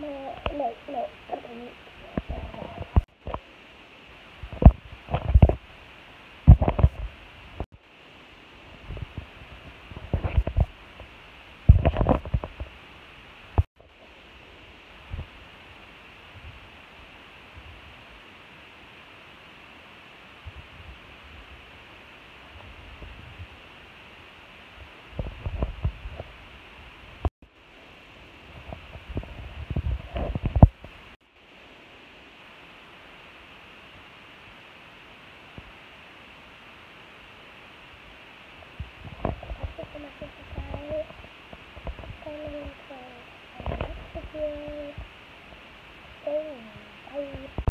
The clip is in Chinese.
没没没 Bye.